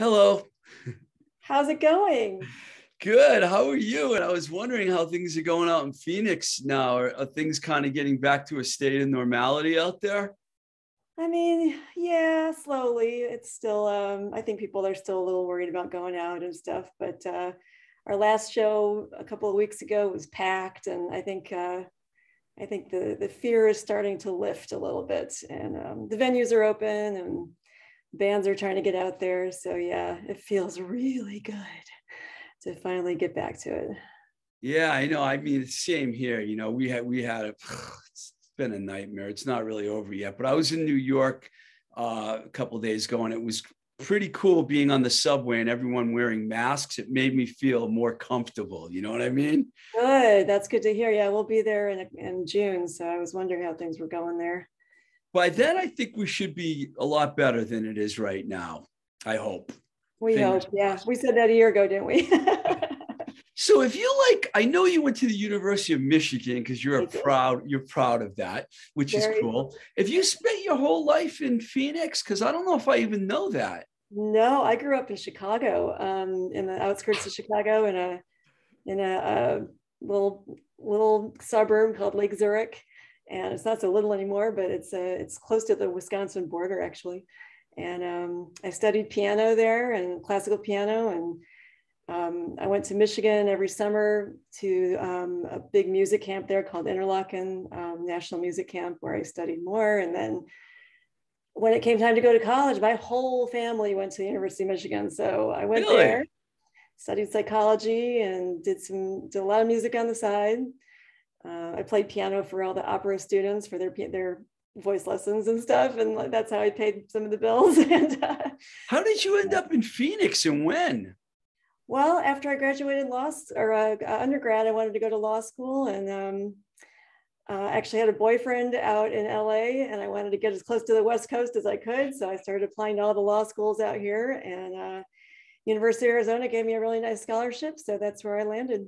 Hello. How's it going? Good. How are you? And I was wondering how things are going out in Phoenix now. Are, are things kind of getting back to a state of normality out there? I mean, yeah, slowly. It's still, um, I think people are still a little worried about going out and stuff. But uh, our last show a couple of weeks ago was packed, and I think, uh, I think the the fear is starting to lift a little bit, and um, the venues are open, and bands are trying to get out there. So yeah, it feels really good to finally get back to it. Yeah, I know. I mean, it's same here. You know, we had we had a it's been a nightmare. It's not really over yet. But I was in New York uh, a couple days ago, and it was pretty cool being on the subway and everyone wearing masks. It made me feel more comfortable. You know what I mean? Good. That's good to hear. Yeah, we'll be there in in June. So I was wondering how things were going there by then I think we should be a lot better than it is right now. I hope. We Fingers hope. Yeah. We said that a year ago, didn't we? so if you like, I know you went to the University of Michigan because you're a proud, you're proud of that, which Very is cool. If you spent your whole life in Phoenix, because I don't know if I even know that. No, I grew up in Chicago, um, in the outskirts of Chicago in a in a, a little little suburb called Lake Zurich and it's not so little anymore, but it's uh, it's close to the Wisconsin border actually. And um, I studied piano there and classical piano, and um, I went to Michigan every summer to um, a big music camp there called Interlochen um, National Music Camp, where I studied more. And then when it came time to go to college, my whole family went to the University of Michigan, so I went really? there, studied psychology, and did some did a lot of music on the side uh, I played piano for all the opera students for their their voice lessons and stuff, and that's how I paid some of the bills. and uh, how did you end up in Phoenix and when? Well, after I graduated law or uh, undergrad, I wanted to go to law school, and um, uh, actually had a boyfriend out in LA, and I wanted to get as close to the West Coast as I could. So I started applying to all the law schools out here, and uh, University of Arizona gave me a really nice scholarship, so that's where I landed.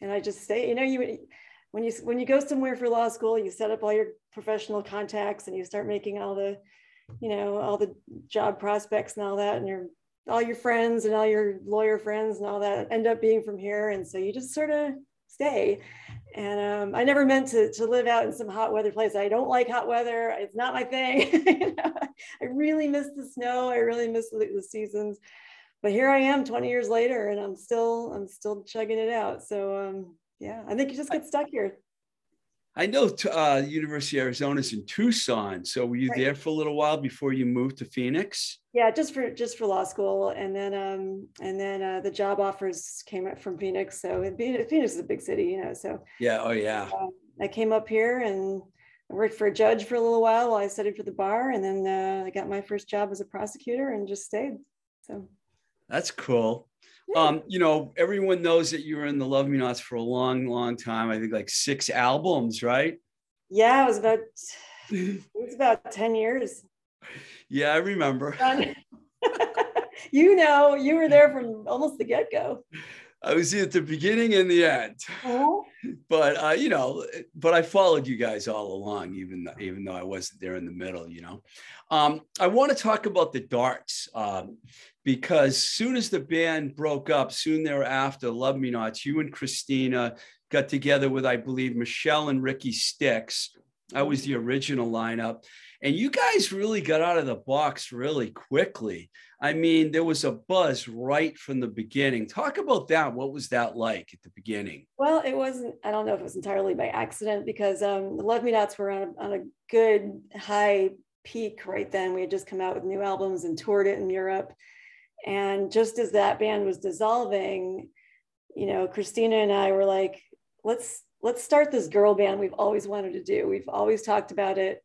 And I just stay. You know, you when you when you go somewhere for law school, you set up all your professional contacts and you start making all the, you know, all the job prospects and all that, and your all your friends and all your lawyer friends and all that end up being from here, and so you just sort of stay. And um, I never meant to, to live out in some hot weather place. I don't like hot weather. It's not my thing. you know, I really miss the snow. I really miss the, the seasons. But here I am 20 years later and I'm still I'm still chugging it out. So um, yeah, I think you just get stuck here. I know uh, University of Arizona is in Tucson. So were you right. there for a little while before you moved to Phoenix? Yeah, just for just for law school, and then um, and then uh, the job offers came up from Phoenix. So Phoenix is a big city, you know. So yeah, oh yeah. Uh, I came up here and I worked for a judge for a little while while I studied for the bar, and then uh, I got my first job as a prosecutor and just stayed. So that's cool. Um, you know, everyone knows that you were in the Love Me Nots for a long, long time. I think like six albums, right? Yeah, it was about it was about 10 years. Yeah, I remember. you know, you were there from almost the get-go. I was at the beginning and the end. Uh-huh. But uh, you know, but I followed you guys all along, even though, even though I wasn't there in the middle. You know, um, I want to talk about the darts. Um, because soon as the band broke up, soon thereafter, Love Me Nots, you and Christina got together with, I believe, Michelle and Rikki Styxx. That was the original lineup. And you guys really got out of the box really quickly. I mean, there was a buzz right from the beginning. Talk about that. What was that like at the beginning? Well, it wasn't, I don't know if it was entirely by accident because um, the Love Me Nots were on a, on a good high peak right then. We had just come out with new albums and toured it in Europe and just as that band was dissolving, you know, Christina and I were like, let's let's start this girl band we've always wanted to do. We've always talked about it.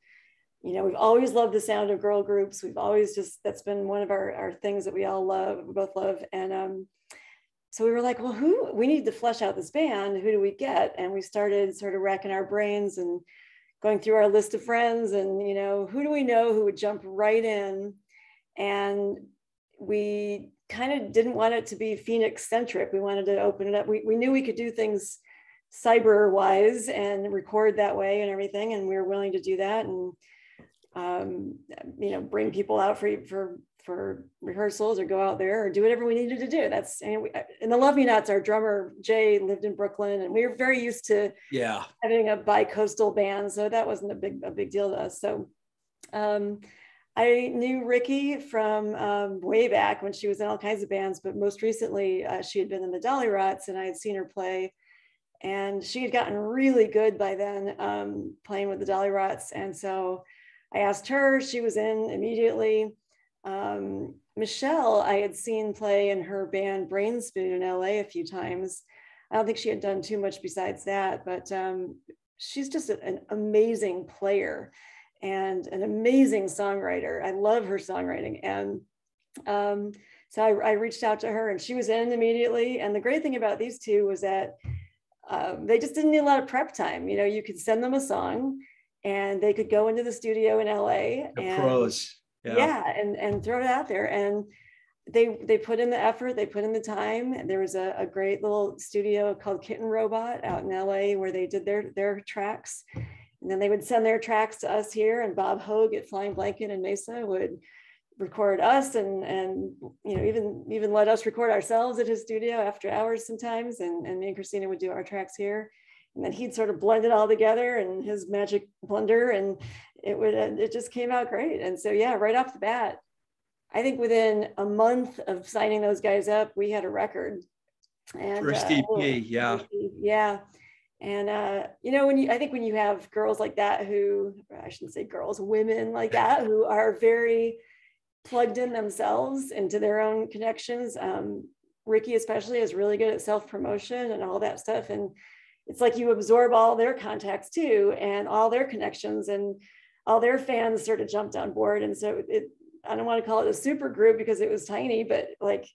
You know, we've always loved the sound of girl groups. We've always just that's been one of our, our things that we all love, we both love. And um, so we were like, well, who we need to flesh out this band. Who do we get? And we started sort of racking our brains and going through our list of friends and you know, who do we know who would jump right in and we kind of didn't want it to be Phoenix centric. We wanted to open it up. We, we knew we could do things cyber wise and record that way and everything. And we were willing to do that. And um, you know, bring people out for for for rehearsals or go out there or do whatever we needed to do. That's and we, in the Love Me Nots, our drummer Jay lived in Brooklyn, and we were very used to yeah having a bi-coastal band, so that wasn't a big a big deal to us. So. Um, I knew Rikki from um, way back when she was in all kinds of bands, but most recently uh, she had been in the Dollyrots and I had seen her play. And she had gotten really good by then um, playing with the Dollyrots. And so I asked her, she was in immediately. Um, Michelle, I had seen play in her band Brainspoon in LA a few times. I don't think she had done too much besides that, but um, she's just an amazing player and an amazing songwriter. I love her songwriting. And um, so I, I, reached out to her and she was in immediately. And the great thing about these two was that um, they just didn't need a lot of prep time. You know, you could send them a song and they could go into the studio in LA. The and, pros. Yeah. yeah, and, and throw it out there. And they they put in the effort, they put in the time. There was a, a great little studio called Kitten Robot out in LA where they did their their tracks and then they would send their tracks to us here, and Bob Hoag at Flying Blanket in Mesa would record us and and you know even even let us record ourselves at his studio after hours sometimes. And, and me and christina would do our tracks here. And then he'd sort of blend it all together and his magic blender and it would uh, it just came out great. And so yeah right off the bat i think within a month of signing those guys up we had a record. And first ep uh, yeah. Yeah and uh, you know, when you I think when you have girls like that who I shouldn't say girls, women like that who are very plugged in themselves into their own connections. Um, Rikki especially is really good at self promotion and all that stuff, and it's like you absorb all their contacts too and all their connections and all their fans sort of jumped on board. And so it I don't want to call it a super group because it was tiny, but like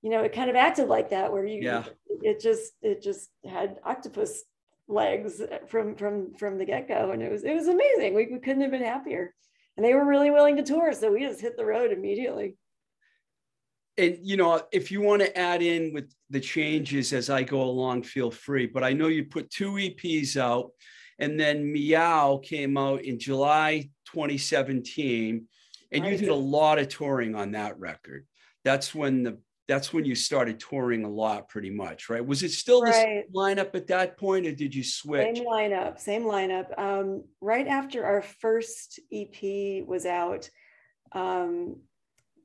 you know, it kind of acted like that where you yeah. it just it just had octopus legs from from from the get-go and it was it was amazing. We, we couldn't have been happier. And they were really willing to tour so we just hit the road immediately. And you know if you want to add in with the changes as i go along feel free but i know you put two eps out and then meow came out in july 2017 and right. you did a lot of touring on that record. That's when the that's when you started touring a lot pretty much right? Was it still right. the lineup at that point or did you switch? Same lineup same lineup. Um, right after our first ep was out um,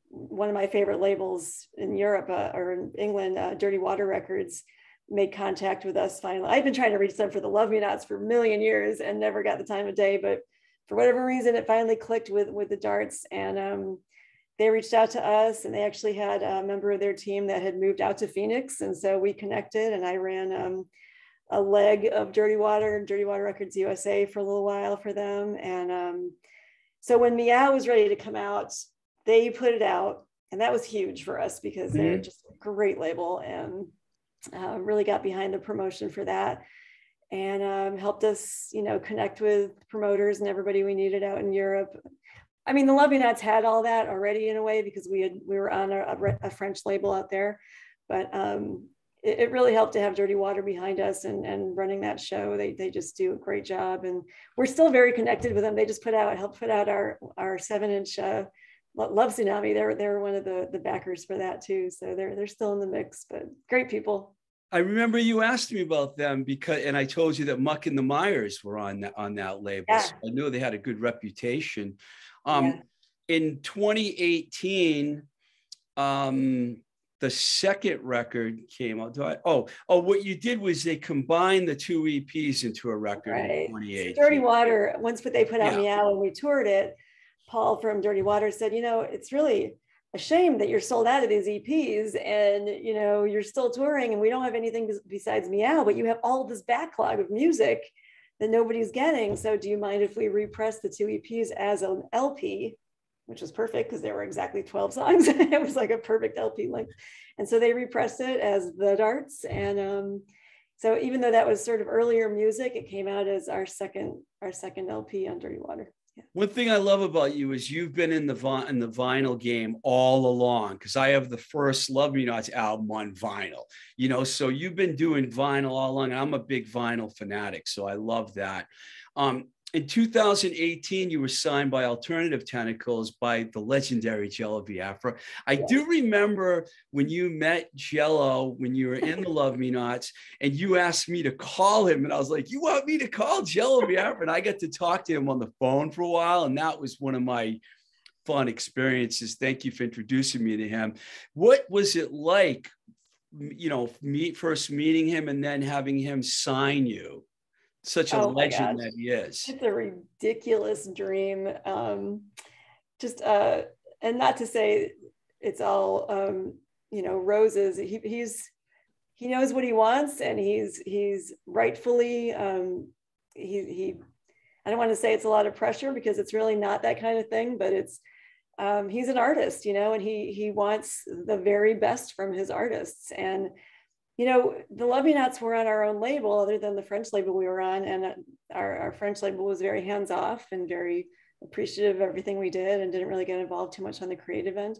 one of my favorite labels in europe uh, or in england uh, dirty water records made contact with us finally. I've been trying to reach them for the love me nots for a million years and never got the time of day but for whatever reason it finally clicked with with the darts. And um, they reached out to us and they actually had a member of their team that had moved out to Phoenix. And so we connected and I ran um, a leg of Dirty Water, and Dirty Water Records USA for a little while for them. And um, so when Meow was ready to come out, they put it out. And that was huge for us because mm-hmm. they're just a great label and uh, really got behind the promotion for that and um, helped us, you know, connect with promoters and everybody we needed out in Europe. I mean, the Love Me Nots had all that already in a way because we had we were on a, a French label out there, but um, it, it, really helped to have Dirty Water behind us and, and running that show. They, they just do a great job, and we're still very connected with them. They just put out helped put out our our seven inch uh, Love Tsunami. They're they're one of the the backers for that too. So they're they're still in the mix, but great people. I remember you asked me about them because, and I told you that Muck and the Mires were on that on that label. Yeah. So I knew they had a good reputation. Um, yeah. In 2018, um, the second record came out. I, oh, oh, what you did was they combined the two EPs into a record right. in 2018. Dirty Water, once but they put out yeah. Meow and we toured it, Paul from Dirty Water said, you know, it's really a shame that you're sold out of these EPs and you know you're still touring and we don't have anything besides Meow, but you have all this backlog of music that nobody's getting. So do you mind if we repress the two EPs as an LP, which was perfect because there were exactly 12 songs. it was like a perfect LP length. And so they repressed it as The Darts. And um, so even though that was sort of earlier music, it came out as our second, our second LP on Dirty Water. One thing I love about you is you've been in the vi- in the vinyl game all along because I have the first Love Me Nots album on vinyl. You know, so you've been doing vinyl all along. I'm a big vinyl fanatic, so I love that. Um, in 2018, you were signed by Alternative Tentacles by the legendary Jello Biafra. I yeah. do remember when you met Jello when you were in the Love Me Nots, and you asked me to call him, and I was like, "You want me to call Jello Biafra?" And I got to talk to him on the phone for a while, and that was one of my fun experiences. Thank you for introducing me to him. What was it like, you know, meet first meeting him and then having him sign you? Such a oh legend that he is. It's a ridiculous dream. Um, just uh, and not to say it's all um, you know roses. He, he's he knows what he wants, and he's he's rightfully um, he he. I don't want to say it's a lot of pressure because it's really not that kind of thing, but it's um, he's an artist, you know, and he he wants the very best from his artists and you know, the Love Me Nots were on our own label, other than the French label we were on, and our, our French label was very hands off and very appreciative of everything we did, and didn't really get involved too much on the creative end.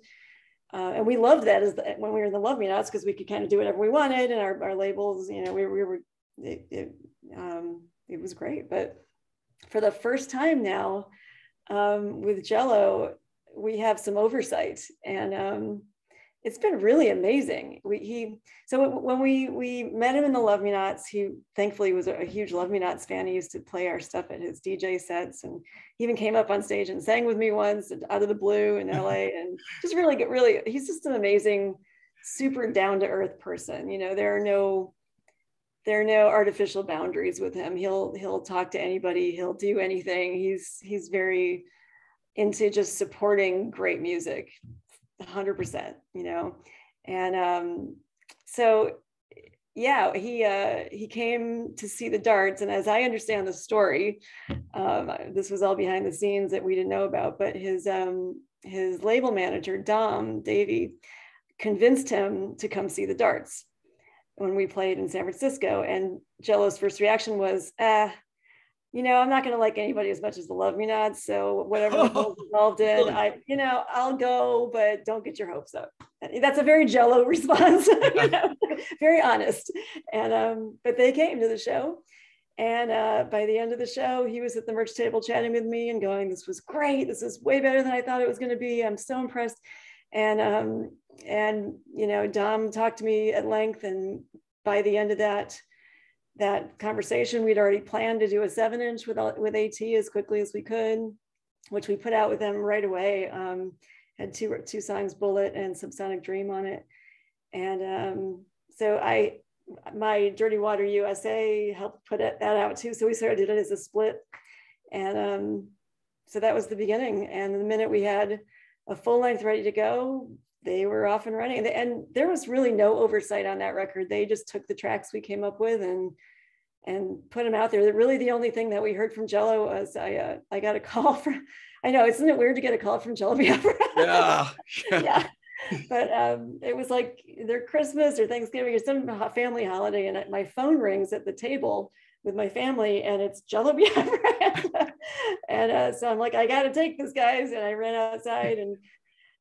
Uh, and we loved that as the, when we were in the Love Me because we could kind of do whatever we wanted, and our, our labels, you know, we, we were it, it, um, it was great. But for the first time now um, with Jello, we have some oversight, and um, it's been really amazing. We, he so when we we met him in the Love Me Nots, he thankfully was a, huge Love Me Nots fan. He used to play our stuff at his DJ sets, and he even came up on stage and sang with me once out of the blue in LA. And just really get really, he's just an amazing, super down to earth person. You know, there are no there are no artificial boundaries with him. He'll he'll talk to anybody. He'll do anything. He's he's very into just supporting great music 100%, you know. And um, so yeah, he uh, he came to see the darts, and as I understand the story, um, this was all behind the scenes that we didn't know about. But his um, his label manager Dom Davy convinced him to come see the darts when we played in San Francisco. And Jello's first reaction was, "Ah, you know, I'm not going to like anybody as much as the Love Me Nots. So whatever oh, involved in, I, you know, I'll go, but don't get your hopes up. That's a very Jello response, you know, very honest. And um, but they came to the show, and uh, by the end of the show, he was at the merch table chatting with me and going, "This was great. This is way better than I thought it was going to be. I'm so impressed." And um, and you know, Dom talked to me at length, and by the end of that that conversation. We'd already planned to do a seven inch with, with AT as quickly as we could, which we put out with them right away. Um, had two, two songs, Bullet and Subsonic Dream on it. And um, so I, my Dirty Water USA helped put it, that out too. So we sort of did it as a split. And um, so that was the beginning. And the minute we had a full length ready to go, they were off and running. And, and there was really no oversight on that record. They just took the tracks we came up with and and put them out there. Really, the only thing that we heard from Jello was I uh, I got a call from. I know isn't it weird to get a call from Jello Biafra? Yeah. yeah. But um, it was like their Christmas or Thanksgiving or some family holiday, and my phone rings at the table with my family, and it's Jello Biafra. and uh, so I'm like, I got to take this, guys. And I ran outside and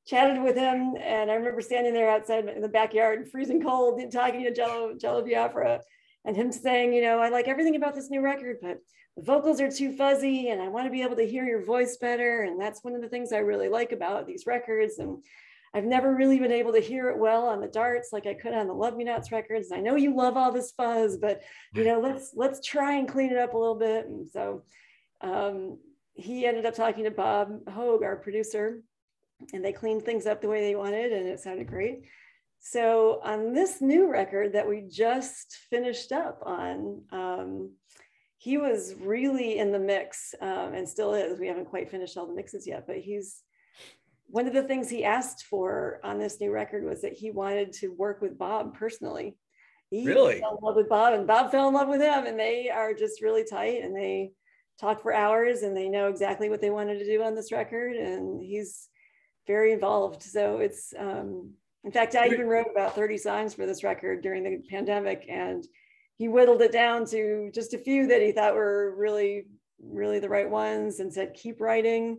chatted with him. And I remember standing there outside in the backyard, freezing cold, talking to Jello, Jello Biafra and him saying, you know, I like everything about this new record, but the vocals are too fuzzy and I want to be able to hear your voice better. And that's one of the things I really like about these records. And I've never really been able to hear it well on the darts like I could on the Love Me Nots records. I know you love all this fuzz, but you know, let's let's try and clean it up a little bit. And so um, he ended up talking to Bob Hoag, our producer, and they cleaned things up the way they wanted, and it sounded great. So on this new record that we just finished up on, um, he was really in the mix um, and still is. We haven't quite finished all the mixes yet, but he's one of the things he asked for on this new record was that he wanted to work with Bob personally. He really fell in love with Bob, and Bob fell in love with him, and they are just really tight, and they talk for hours, and they know exactly what they wanted to do on this record, and he's very involved. So it's um, in fact, I even wrote about 30 songs for this record during the pandemic, and he whittled it down to just a few that he thought were really, really the right ones and said, keep writing.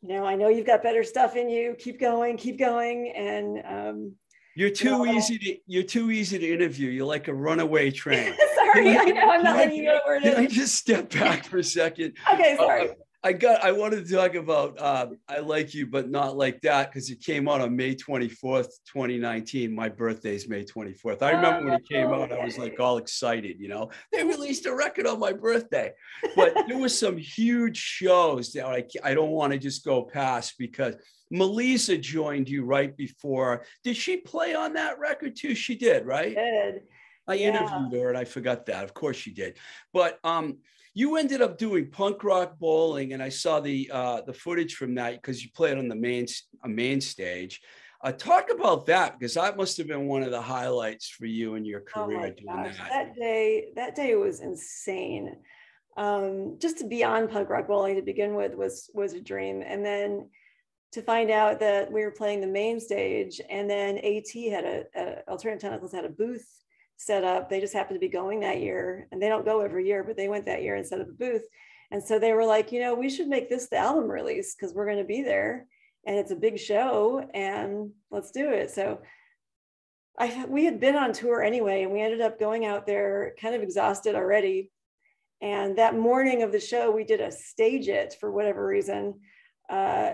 You know, I know you've got better stuff in you. Keep going, keep going. And um, You're too easy to you're too easy to interview. You're like a runaway train. sorry, I, I know I'm not letting you know where it is. Can I just step back for a second? okay, sorry. Uh, I got. I wanted to talk about uh, "I Like You, but Not Like That" because it came out on May twenty fourth, twenty nineteen. My birthday is May twenty fourth. I remember when it came oh, out. I was like all excited. You know, they released a record on my birthday, but there was some huge shows that I I don't want to just go past because Melissa joined you right before. Did she play on that record too? She did, right? She did. I yeah. interviewed her and I forgot that. Of course she did. But um, you ended up doing punk rock bowling, and I saw the uh, the footage from that because you played on the main a main stage. Uh, talk about that because that must have been one of the highlights for you in your oh career oh doing gosh. that. That day, that day was insane. Um, just to be on punk rock bowling to begin with was was a dream, and then to find out that we were playing the main stage, and then AT had a, a Alternative Tentacles had a booth set up. They just happened to be going that year, and they don't go every year, but they went that year and set up a booth. And so they were like, you know, we should make this the album release because we're going to be there, and it's a big show, and let's do it. So I we had been on tour anyway, and we ended up going out there kind of exhausted already. And that morning of the show, we did a StageIt for whatever reason. Uh,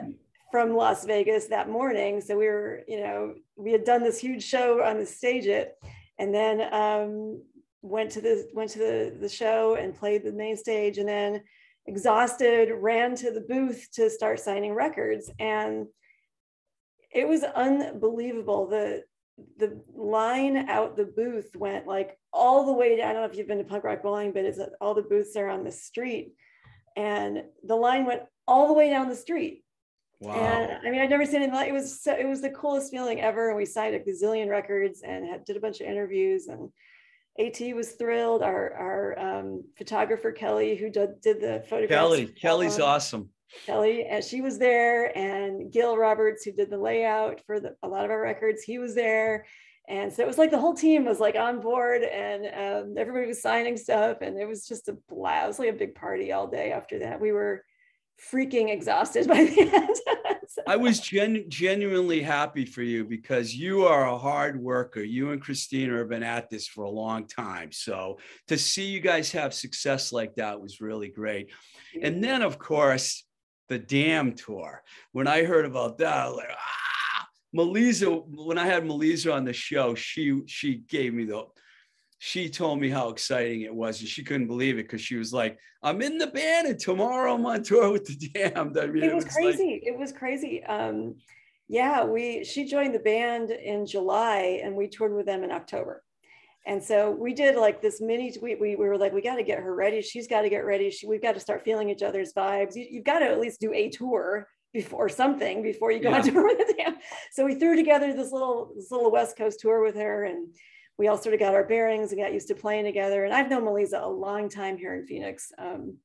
from Las Vegas that morning. So we were, you know, we had done this huge show on the StageIt, and then um, went to the went to the the show and played the main stage, and then exhausted ran to the booth to start signing records, and it was unbelievable. The the line out the booth went like all the way down. I don't know if you've been to punk rock bowling, but it's all the booths are on the street. And the line went all the way down the street. Wow. And I mean, I'd never seen it. It was so, it was the coolest feeling ever. And we signed a gazillion records and had, did a bunch of interviews. And AT was thrilled. Our our um, photographer Kelly, who did, did the photographs. Kelly, Kelly's awesome. Kelly, and she was there, and Gil Roberts, who did the layout for the, a lot of our records, he was there. And so it was like the whole team was like on board, and um, everybody was signing stuff, and it was just a blast. It was like a big party all day after that. We were freaking exhausted by the end. so. I was gen- genuinely happy for you because you are a hard worker. You and Christina have been at this for a long time. So to see you guys have success like that was really great. And then, of course, the Damned tour. When I heard about that, I was like, ah, Melissa, when I had Melissa on the show, she she gave me the she told me how exciting it was and she couldn't believe it because she was like i'm in the band and tomorrow i'm on tour with the damned. I mean it, it was, was, crazy. Like... it was crazy. Um yeah we she joined the band in july and we toured with them in october. And so we did like this mini we, we, we were like we got to get her ready. She's got to get ready. She, we've got to start feeling each other's vibes. You, have got to at least do a tour before something before you go yeah. on tour with the Damned so we threw together this little this little west coast tour with her and we all sort of got our bearings and got used to playing together. And I've known Melissa a long time here in Phoenix. Um,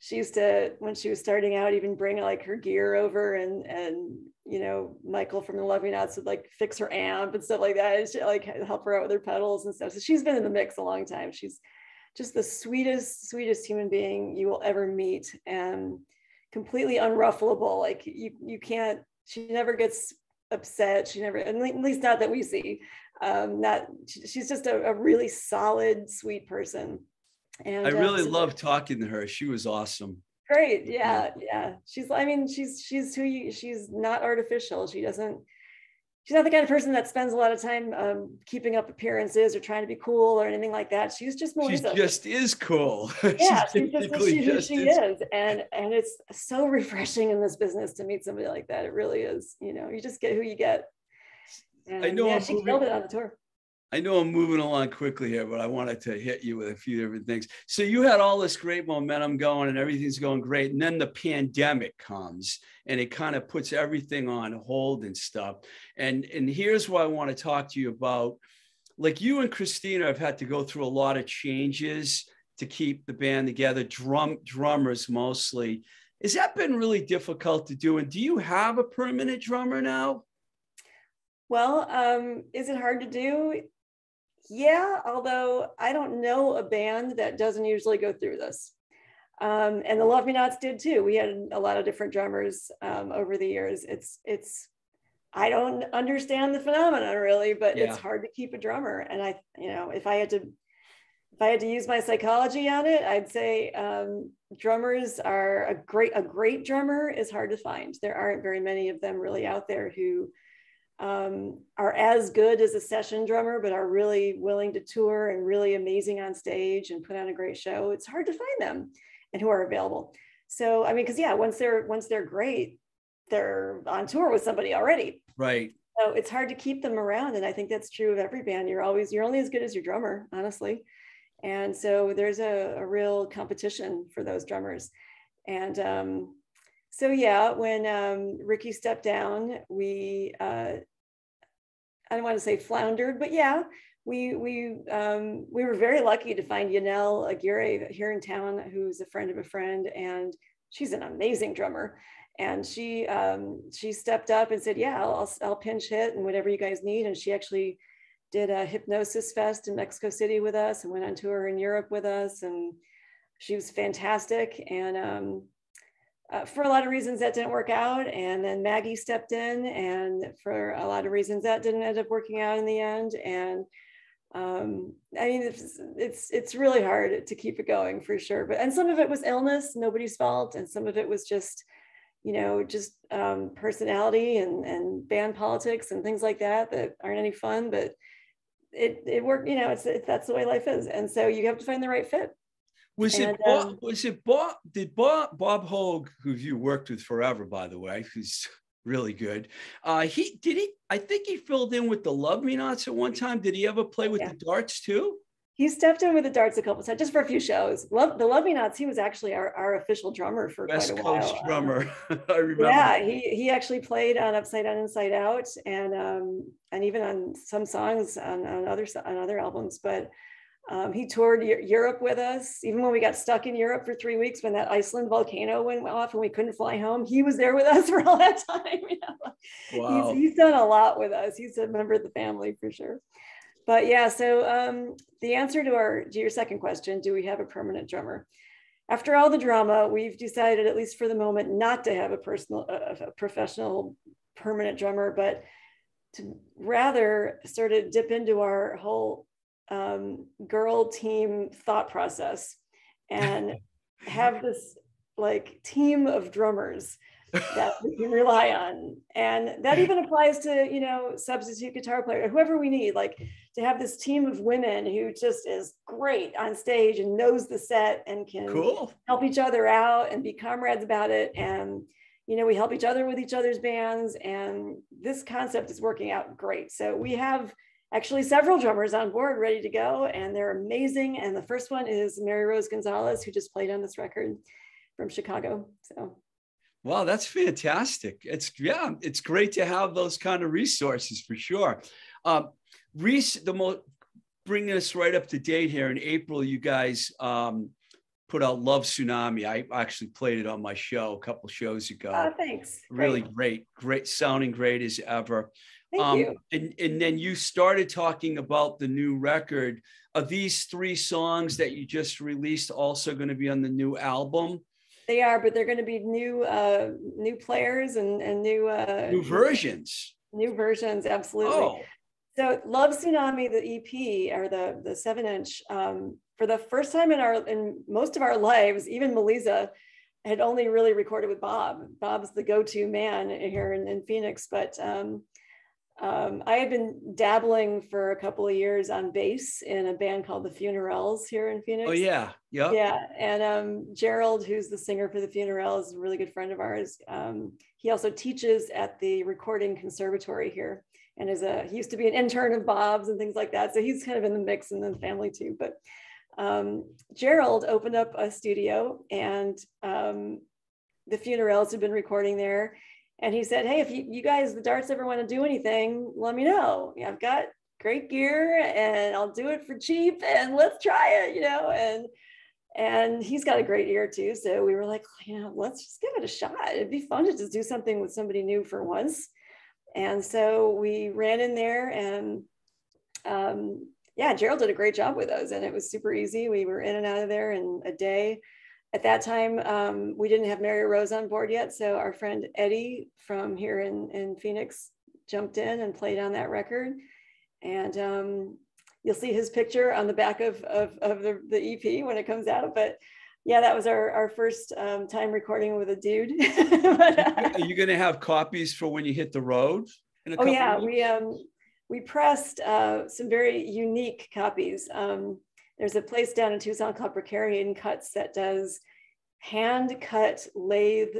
she used to, when she was starting out, even bring like her gear over and, and, you know, Michael from the Love-Me-Nots would like fix her amp and stuff like that. And she, like help her out with her pedals and stuff. So she's been in the mix a long time. She's just the sweetest, sweetest human being you will ever meet and completely unruffleable. Like you, you can't, she never gets upset. She never, at least not that we see um, not she's just a, a, really solid, sweet person. And I really uh, love talking to her. She was awesome. Great, yeah, yeah. She's, I mean, she's she's who you, she's not artificial. She doesn't. She's not the kind of person that spends a lot of time um, keeping up appearances or trying to be cool or anything like that. She's just more. She just is cool. Yeah, she's just who she, just she is. is, and and it's so refreshing in this business to meet somebody like that. It really is. You know, you just get who you get. And I know yeah, I'm she moving, killed it on the tour. I know I'm moving along quickly here, but I wanted to hit you with a few different things. So you had all this great momentum going and everything's going great. And then the pandemic comes and it kind of puts everything on hold and stuff. And, and here's what I want to talk to you about. Like you and Christina have had to go through a lot of changes to keep the band together, drum drummers mostly. Has that been really difficult to do? And do you have a permanent drummer now? Well, um, is it hard to do? Yeah, although I don't know a band that doesn't usually go through this. Um, and the Love-Me-Nots did too. We had a lot of different drummers um, over the years. It's it's I don't understand the phenomenon really, but Yeah. it's hard to keep a drummer. And I, you know, if I had to, if I had to use my psychology on it, I'd say um, drummers are a great, a great drummer is hard to find. There aren't very many of them really out there who um, are as good as a session drummer, but are really willing to tour and really amazing on stage and put on a great show. It's hard to find them and who are available. So I mean, because yeah, once they're once they're great, they're on tour with somebody already. Right. So it's hard to keep them around. And I think that's true of every band. You're always, you're only as good as your drummer, honestly. And so there's a, a real competition for those drummers. And um, so, yeah, when um, Rikki stepped down, we, uh, I don't want to say floundered, but yeah, we, we, um, we were very lucky to find Yanel Aguirre here in town, who's a friend of a friend. And she's an amazing drummer and she um, she stepped up and said, "Yeah, I'll, I'll pinch hit and whatever you guys need." And she actually did a Hipnosis fest in Mexico City with us and went on tour in Europe with us, and she was fantastic. And um, uh, for a lot of reasons, that didn't work out. And then Maggie stepped in, and for a lot of reasons, that didn't end up working out in the end. And um, I mean, it's, it's it's really hard to keep it going for sure. But and some of it was illness, nobody's fault, and some of it was just you know, just um, personality and, and band politics and things like that that aren't any fun, but it, it worked, you know, it's, it, that's the way life is. And so you have to find the right fit. Was And, it Bob, um, was it Bob did Bob Bob Hoag, who you worked with forever, by the way, who's really good. Uh he did he I think he filled in with the Love Me Nots at one time. Did he ever play with Yeah. the darts too? He stepped in with the darts a couple times, just for a few shows. Love the Love Me Nots. He was actually our, our official drummer for West quite a Coast while. Um, drummer. I remember. Yeah, he he actually played on Upside Down, Inside Out, and um, and even on some songs on, on other on other albums. But um, he toured Europe with us. Even when we got stuck in Europe for three weeks, when that Iceland volcano went off and we couldn't fly home, he was there with us for all that time. you know? Wow. he's, he's done a lot with us. He's a member of the family for sure. But yeah, so um, the answer to our to your second question, do we have a permanent drummer? After all the drama, we've decided, at least for the moment, not to have a personal, a, a professional, permanent drummer, but to rather sort of dip into our whole um, girl team thought process and have this like team of drummers that we can rely on. And that even applies to, you know, substitute guitar player, whoever we need, like to have this team of women who just is great on stage and knows the set and can Cool. help each other out and be comrades about it. And, you know, we help each other with each other's bands. And this concept is working out great. So we have actually several drummers on board ready to go, and they're amazing. And the first one is Mary Rose Gonzalez, who just played on this record from Chicago. So Wow, that's fantastic. It's yeah, it's great to have those kind of resources for sure. Um, Reese, the most bringing us right up to date here in April, you guys um, put out "Love Tsunami." I actually played it on my show a couple shows ago. uh, thanks. really Great. great, great, sounding great as ever. Thank you. And, and then you started talking about the new record. Are these three songs that you just released also going to be on the new album? They are, but they're going to be new, uh, new players and and new uh, New versions. new versions. Absolutely. Oh, So Love Tsunami, the EP or the the seven inch, um, for the first time in our in most of our lives, even Melissa had only really recorded with Bob. Bob's the go-to man here in, in Phoenix, but um, um, I had been dabbling for a couple of years on bass in a band called the Funerals here in Phoenix. oh yeah, yeah. Yeah, and um, Gerald, who's the singer for the funeral, is a really good friend of ours. Um, he also teaches at the recording conservatory here, and is a he used to be an intern of Bob's and things like that. So he's kind of in the mix and the family too. But um, Gerald opened up a studio, and um, the funerals had been recording there. And he said, "Hey, if you, you guys, the Darts, ever want to do anything, let me know. Yeah, I've got great gear, and I'll do it for cheap, and let's try it, you know." And and he's got a great ear too. So we were like, you know, let's just give it a shot. It'd be fun to just do something with somebody new for once. And so we ran in there and um, yeah, Gerald did a great job with those and it was super easy. We were in and out of there in a day. At that time, um, we didn't have Mary Rose on board yet. So our friend Eddie from here in, in Phoenix jumped in and played on that record. And um, you'll see his picture on the back of, of, of the, the EP when it comes out. But yeah, that was our, our first um, time recording with a dude. but, uh, Are you going to have copies for when you hit the road? oh yeah, we um, we pressed uh, some very unique copies. Um, there's a place down in Tucson called Precarian Cuts that does hand cut lathe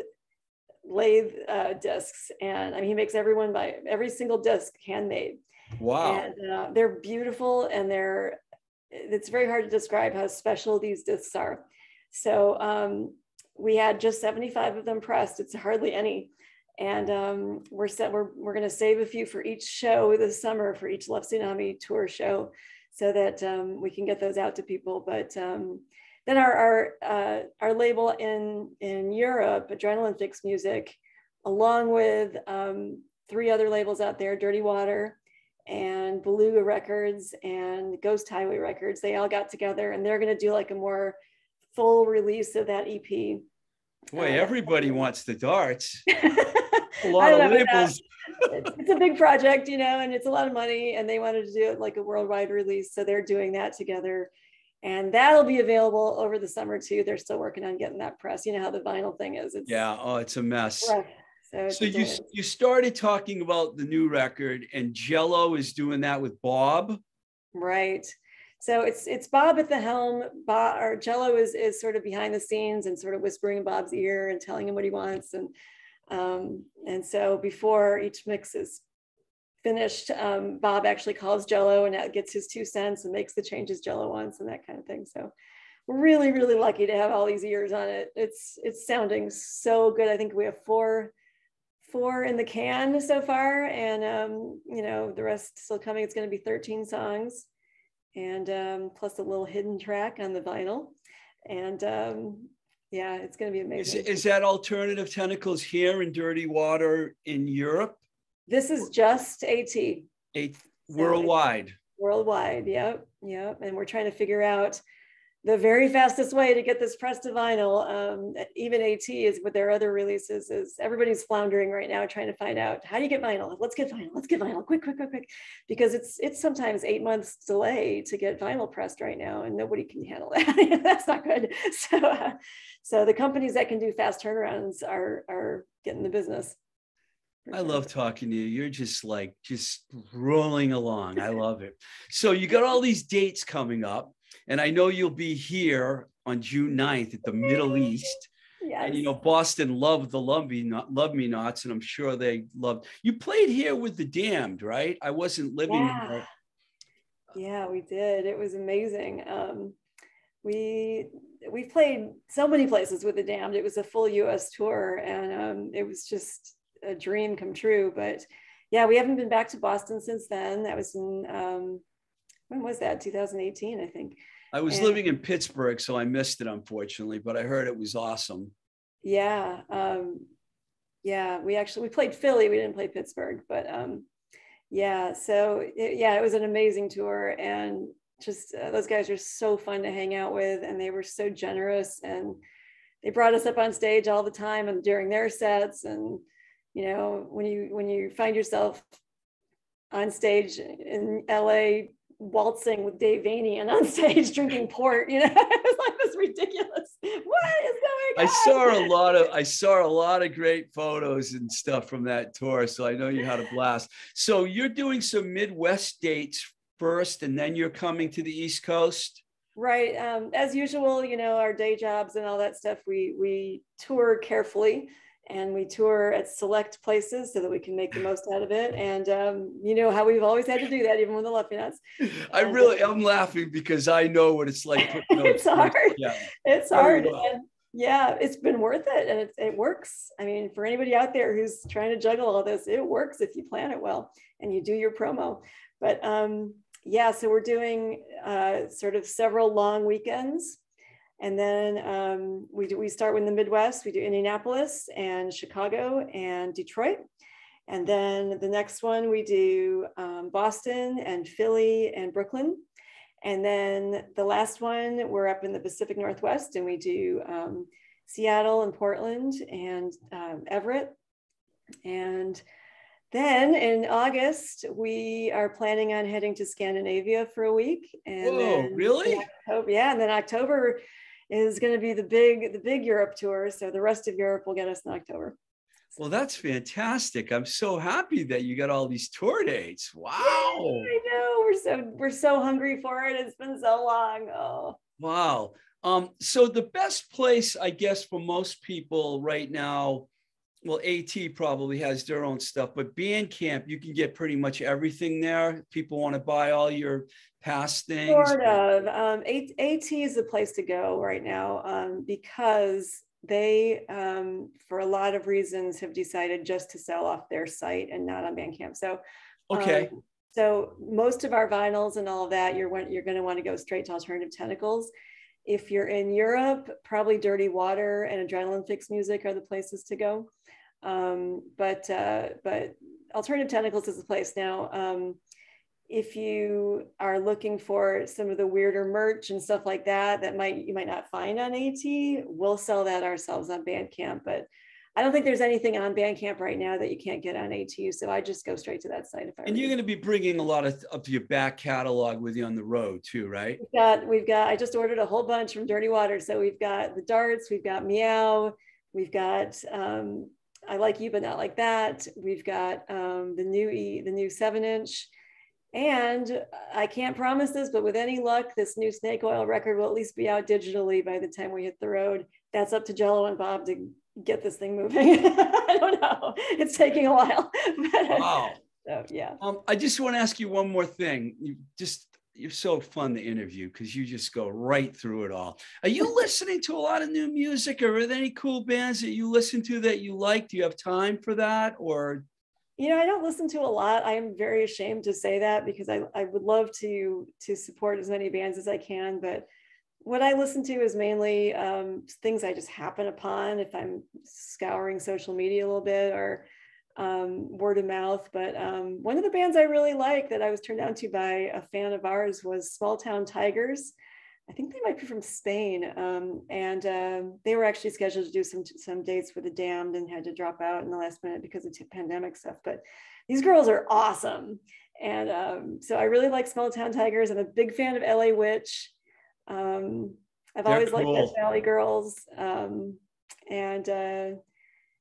lathe uh, discs, and I mean he makes everyone by every single disc handmade. Wow! And uh, they're beautiful, and they're it's very hard to describe how special these discs are. So um, we had just 75 of them pressed. It's hardly any. And um, we're set, we're, we're going to save a few for each show this summer for each Love Tsunami tour show so that um, we can get those out to people. But um, then our, our, uh, our label in, in Europe, Adrenaline Fix Music, along with um, three other labels out there, Dirty Water and Beluga Records and Ghost Highway Records, they all got together and they're going to do like a more full release of that EP. Boy, everybody wants the darts. a lot of labels. It's, it's a big project, you know, and it's a lot of money, and they wanted to do it like a worldwide release, so they're doing that together, and that'll be available over the summer too. They're still working on getting that press. You know how the vinyl thing is. It's yeah. Oh, it's a mess. Rough. So, so you you started talking about the new record, and Jello is doing that with Bob. Right. So it's it's Bob at the helm. Bob or Jello is is sort of behind the scenes and sort of whispering in Bob's ear and telling him what he wants. And um, and so before each mix is finished, um, Bob actually calls Jello and gets his two cents and makes the changes Jello wants and that kind of thing. So we're really really lucky to have all these ears on it. It's it's sounding so good. I think we have four four in the can so far, and um, you know the rest still coming. It's going to be 13 songs and um, plus a little hidden track on the vinyl. And um, yeah, it's going to be amazing. Is, is, that alternative tentacles here in Dirty Water in Europe? This is just AT. Eight worldwide. worldwide, yep, yep. And we're trying to figure out the very fastest way to get this pressed to vinyl, um, even AT is with their other releases, is everybody's floundering right now trying to find out how do you get vinyl? Let's get vinyl. Let's get vinyl. Quick, quick, quick, quick, because it's it's sometimes eight months delay to get vinyl pressed right now, and nobody can handle that. That's not good. So, uh, so the companies that can do fast turnarounds are are getting the business. I love talking to you. You're just like just rolling along. I love it. So you got all these dates coming up and I know you'll be here on June 9th at the Middle East. Yes. And you know, Boston loved the Love Me, Not, Love Me Nots, and I'm sure they loved. You played here with the Damned, right? I wasn't living yeah. there. Yeah, we did. It was amazing. Um, we we played so many places with the Damned. It was a full U.S. tour, and um, it was just a dream come true. But yeah, we haven't been back to Boston since then. That was in um, when was that? 2018, I think. I was and, living in Pittsburgh, so I missed it, unfortunately, but I heard it was awesome. Yeah. Um, yeah, we actually, we played Philly. We didn't play Pittsburgh, but um, yeah. So it, yeah, it was an amazing tour and just uh, those guys are so fun to hang out with and they were so generous and they brought us up on stage all the time and during their sets and you know when you when you find yourself on stage in LA waltzing with Dave Vanian on stage drinking port. You know, it was like this ridiculous. What is going on? I saw a lot of I saw a lot of great photos and stuff from that tour, so I know you had a blast. So you're doing some Midwest dates first, and then you're coming to the East Coast. Right. Um, as usual, you know, our day jobs and all that stuff, we we tour carefully and we tour at select places so that we can make the most out of it. And um, you know how we've always had to do that, even with the Me Nots. I and, really, I'm laughing because I know what it's like. it's hard. Yeah. It's hard. And yeah, it's been worth it, and it, it works. I mean, for anybody out there who's trying to juggle all this, it works if you plan it well and you do your promo. But um, yeah, so we're doing uh, sort of several long weekends and then um, we, do, we start in the Midwest, we do Indianapolis and Chicago and Detroit. And then the next one we do um, Boston and Philly and Brooklyn. And then the last one, we're up in the Pacific Northwest and we do um, Seattle and Portland and um, Everett. And then in August, we are planning on heading to Scandinavia for a week. And Whoa, really? October, yeah, and then October is going to be the big the big Europe tour. So the rest of Europe will get us in October. Well, that's fantastic. I'm so happy that you got all these tour dates. Wow. I know. We're so we're so hungry for it. It's been so long. Oh. Wow. Um, so the best place, I guess, for most people right now well, AT probably has their own stuff, but Bandcamp, you can get pretty much everything there. People want to buy all your past things. Sort of. Um, AT is the place to go right now um, because they, um, for a lot of reasons, have decided just to sell off their site and not on Bandcamp. So, okay. Um, so most of our vinyls and all of that, you're you're going to want to go straight to Alternative Tentacles. If you're in Europe, probably Dirty Water and Adrenaline Fix Music are the places to go. Um, but uh, but Alternative Tentacles is the place now. Um, if you are looking for some of the weirder merch and stuff like that, that might you might not find on AT, we'll sell that ourselves on Bandcamp. But I don't think there's anything on Bandcamp right now that you can't get on AT. So I just go straight to that site. If I and you're going to be bringing a lot of of your back catalog with you on the road too, right? We've got we've got. I just ordered a whole bunch from Dirty Water. So we've got the darts, we've got Meow, we've got um, I like you, but not like that. We've got um, the new e, the new seven inch, and I can't promise this, but with any luck, this new snake oil record will at least be out digitally by the time we hit the road. That's up to Jello and Bob to get this thing moving. I don't know. It's taking a while. wow. So yeah. Um, I just want to ask you one more thing. You just you're so fun to interview because you just go right through it all. Are you listening to a lot of new music, or are there any cool bands that you listen to that you like? Do you have time for that, or? You know, I don't listen to a lot. I am very ashamed to say that because I, I would love to to support as many bands as I can, but what I listen to is mainly um, things I just happen upon if I'm scouring social media a little bit or um, word of mouth. But um, one of the bands I really like that I was turned on to by a fan of ours was Small Town Tigers. I think they might be from Spain, um, and uh, they were actually scheduled to do some some dates with the Damned and had to drop out in the last minute because of t- pandemic stuff. But these girls are awesome, and um, so I really like Small Town Tigers. I'm a big fan of LA Witch. Um, I've They're always cool. liked Death Valley Girls, um, and uh,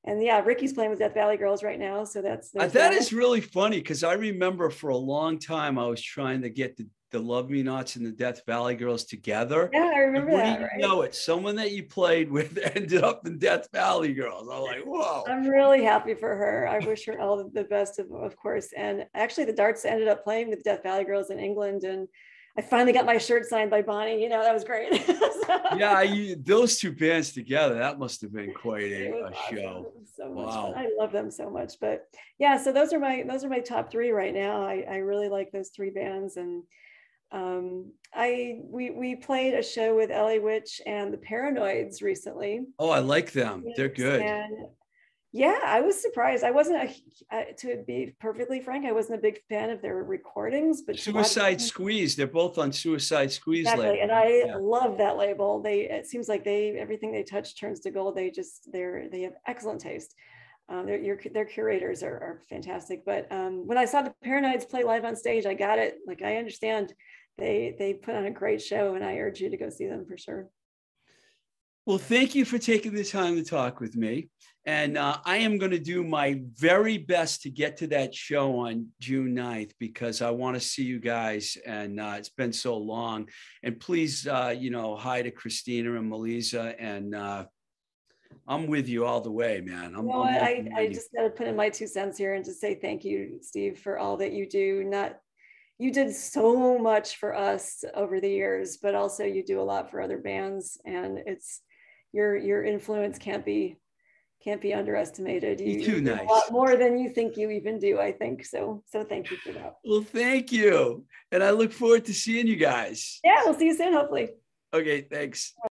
and yeah, Rikki's playing with Death Valley Girls right now. So that's uh, that, that is really funny because I remember for a long time I was trying to get the, the Love Me Nots and the Death Valley Girls together. Yeah, I remember that. Right? know it. Someone that you played with ended up in Death Valley Girls. I'm like, whoa. I'm really happy for her. I wish her all the best, of, of course. And actually, the Darts ended up playing with Death Valley Girls in England and I finally got my shirt signed by Bonnie. You know, that was great. so, yeah, you, those two bands together, that must have been quite a, a awesome. show. So wow. I love them so much. But yeah, so those are my those are my top three right now. I, I really like those three bands. And um, I we we played a show with LA Witch and the Paranoyds recently. Oh, I like them. They're good. And yeah, I was surprised. I wasn't, a, uh, to be perfectly frank, I wasn't a big fan of their recordings. But Suicide Squeeze, they're both on Suicide Squeeze. Exactly, label. and I yeah. love that label. They it seems like they everything they touch turns to gold. They just they're they have excellent taste. Um, their your, their curators are, are fantastic. But um, when I saw the Paranoyds play live on stage, I got it. Like I understand, they they put on a great show, and I urge you to go see them for sure. Well, thank you for taking the time to talk with me. And uh, I am going to do my very best to get to that show on June 9th because I want to see you guys. And uh, it's been so long. And please, uh, you know, hi to Christina and Melissa. And uh, I'm with you all the way, man. I'm, you know I'm I, I just got to put in my two cents here and just say thank you, Steve, for all that you do. Not you did so much for us over the years, but also you do a lot for other bands. And it's your your influence can't be can't be underestimated. You, you too nice. A lot more than you think you even do, I think. So so thank you for that. Well, thank you. And I look forward to seeing you guys. Yeah, we'll see you soon, hopefully. Okay, thanks.